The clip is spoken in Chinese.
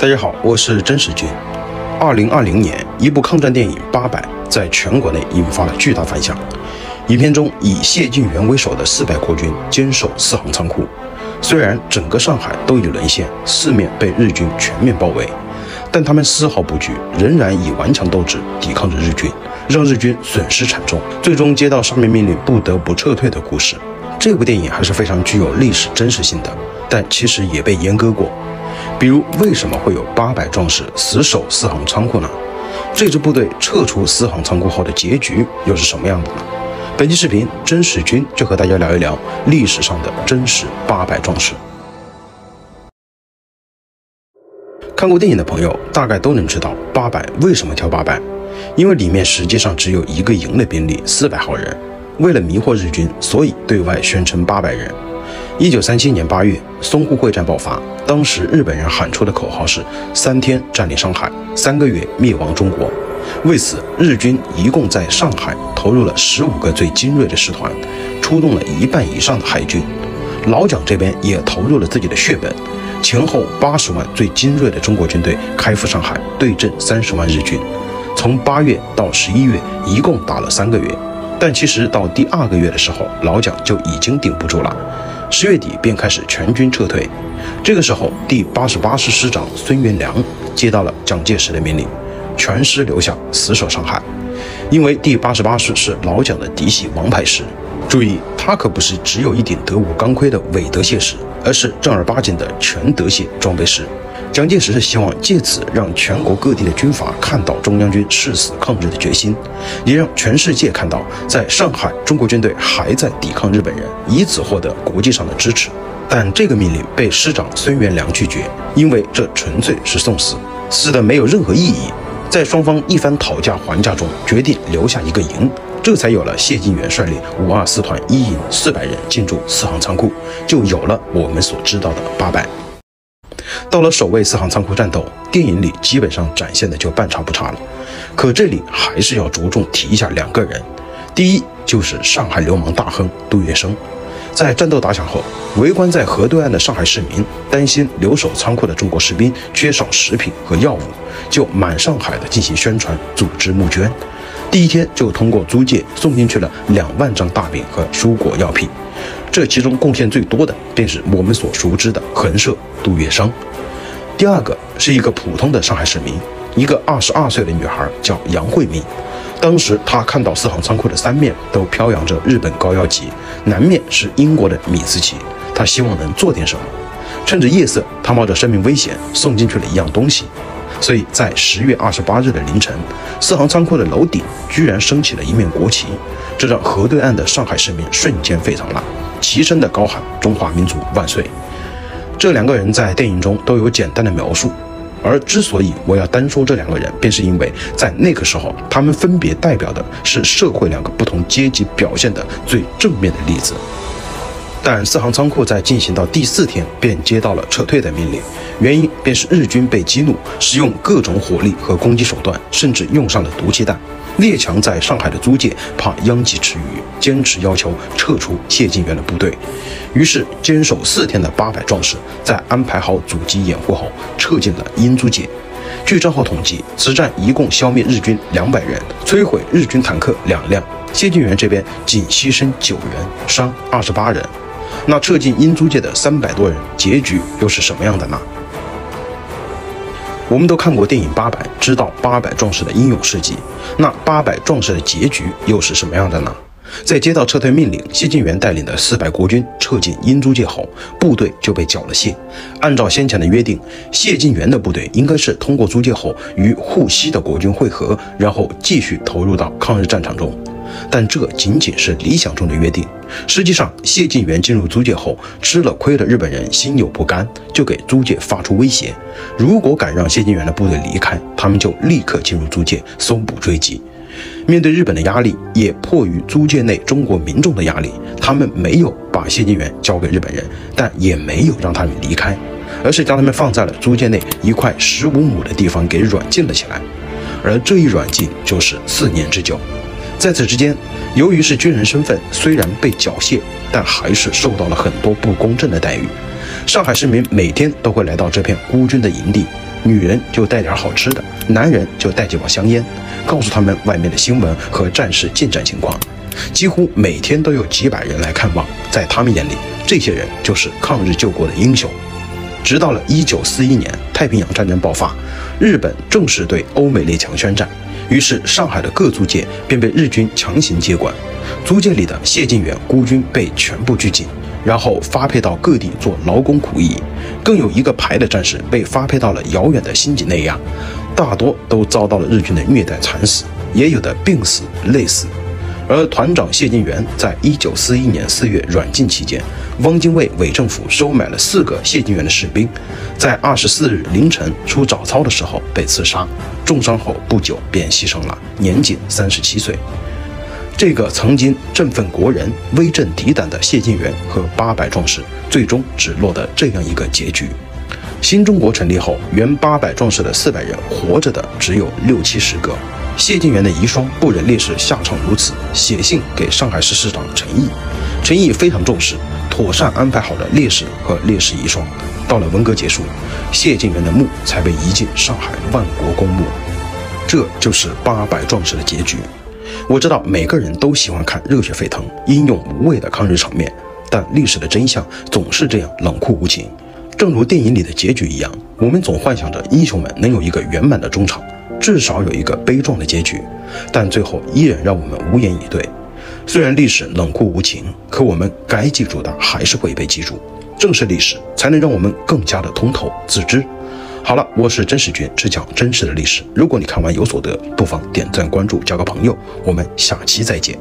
大家好，我是真实君。二零二零年，一部抗战电影《八百》在全国内引发了巨大反响。影片中以谢晋元为首的四百国军坚守四行仓库，虽然整个上海都已沦陷，四面被日军全面包围，但他们丝毫不惧，仍然以顽强斗志抵抗着日军，让日军损失惨重，最终接到上面命令不得不撤退的故事。这部电影还是非常具有历史真实性的，但其实也被阉割过。比如，为什么会有八百壮士死守四行仓库呢？这支部队撤出四行仓库后的结局又是什么样的呢？本期视频，真实君就和大家聊一聊历史上的真实八百壮士。看过电影的朋友大概都能知道，八百为什么挑八百，因为里面实际上只有一个营的兵力四百号人，为了迷惑日军，所以对外宣称八百人。一九三七年八月，淞沪会战爆发。当时日本人喊出的口号是“三天占领上海，三个月灭亡中国”。为此，日军一共在上海投入了十五个最精锐的师团，出动了一半以上的海军。老蒋这边也投入了自己的血本，前后八十万最精锐的中国军队开赴上海，对阵三十万日军。从八月到十一月，一共打了三个月。但其实到第二个月的时候，老蒋就已经顶不住了。十月底便开始全军撤退，这个时候，第八十八师师长孙元良接到了蒋介石的命令，全师留下死守上海。因为第八十八师是老蒋的嫡系王牌师，注意，他可不是只有一顶德武钢盔的伪德械师，而是正儿八经的全德械装备师。蒋介石是希望借此让全国各地的军阀看到中央军誓死抗日的决心，也让全世界看到在上海中国军队还在抵抗日本人，以此获得国际上的支持。但这个命令被师长孙元良拒绝，因为这纯粹是送死，死的没有任何意义。在双方一番讨价还价中，决定留下一个营，这才有了谢晋元率领五二四团一营四百人进驻四行仓库，就有了我们所知道的八百。到了守卫四行仓库战斗，电影里基本上展现的就半差不差了。可这里还是要着重提一下两个人，第一就是上海流氓大亨杜月笙。在战斗打响后，围观在河对岸的上海市民担心留守仓库的中国士兵缺少食品和药物，就满上海的进行宣传，组织募捐。第一天就通过租界送进去了两万张大饼和蔬果药品。这其中贡献最多的便是我们所熟知的横社杜月笙。第二个是一个普通的上海市民，一个二十二岁的女孩叫杨慧敏。当时她看到四行仓库的三面都飘扬着日本高腰旗，南面是英国的米字旗，她希望能做点什么。趁着夜色，她冒着生命危险送进去了一样东西。所以在十月二十八日的凌晨，四行仓库的楼顶居然升起了一面国旗，这让河对岸的上海市民瞬间沸腾了，齐声的高喊“中华民族万岁”。这两个人在电影中都有简单的描述，而之所以我要单说这两个人，便是因为在那个时候，他们分别代表的是社会两个不同阶级表现的最正面的例子。但四行仓库在进行到第四天便接到了撤退的命令，原因便是日军被激怒，使用各种火力和攻击手段，甚至用上了毒气弹。列强在上海的租界怕殃及池鱼，坚持要求撤出谢晋元的部队。于是，坚守四天的八百壮士在安排好阻击掩护后，撤进了英租界。据战后统计，此战一共消灭日军两百人，摧毁日军坦克两辆。谢晋元这边仅牺牲九人，伤二十八人。那撤进英租界的三百多人，结局又是什么样的呢？我们都看过电影《八百》，知道八百壮士的英勇事迹。那八百壮士的结局又是什么样的呢？在接到撤退命令，谢晋元带领的四百国军撤进英租界后，部队就被缴了械。按照先前的约定，谢晋元的部队应该是通过租界后与沪西的国军会合，然后继续投入到抗日战场中。但这仅仅是理想中的约定。实际上，谢晋元进入租界后，吃了亏的日本人心有不甘，就给租界发出威胁：如果敢让谢晋元的部队离开，他们就立刻进入租界搜捕追击。面对日本的压力，也迫于租界内中国民众的压力，他们没有把谢晋元交给日本人，但也没有让他们离开，而是将他们放在了租界内一块十五亩的地方给软禁了起来。而这一软禁就是四年之久。在此之间，由于是军人身份，虽然被缴械，但还是受到了很多不公正的待遇。上海市民每天都会来到这片孤军的营地，女人就带点好吃的，男人就带几包香烟，告诉他们外面的新闻和战事进展情况。几乎每天都有几百人来看望，在他们眼里，这些人就是抗日救国的英雄。直到了1941年，太平洋战争爆发，日本正式对欧美列强宣战，于是上海的各租界便被日军强行接管，租界里的谢晋元孤军被全部拘禁，然后发配到各地做劳工苦役，更有一个排的战士被发配到了遥远的新几内亚，大多都遭到了日军的虐待惨死，也有的病死累死。而团长谢晋元在一九四一年四月软禁期间，汪精卫伪政府收买了四个谢晋元的士兵，在二十四日凌晨出早操的时候被刺杀，重伤后不久便牺牲了，年仅三十七岁。这个曾经振奋国人、威震敌胆的谢晋元和八百壮士，最终只落得这样一个结局。新中国成立后，原八百壮士的四百人，活着的只有六七十个。谢晋元的遗孀不忍烈士下场如此，写信给上海市市长陈毅，陈毅非常重视，妥善安排好了烈士和烈士遗孀。到了文革结束，谢晋元的墓才被移进上海万国公墓。这就是八百壮士的结局。我知道每个人都喜欢看热血沸腾、英勇无畏的抗日场面，但历史的真相总是这样冷酷无情。正如电影里的结局一样，我们总幻想着英雄们能有一个圆满的终场。至少有一个悲壮的结局，但最后依然让我们无言以对。虽然历史冷酷无情，可我们该记住的还是会被记住。正是历史，才能让我们更加的通透自知。好了，我是真实君，只讲真实的历史。如果你看完有所得，不妨点赞关注，交个朋友。我们下期再见。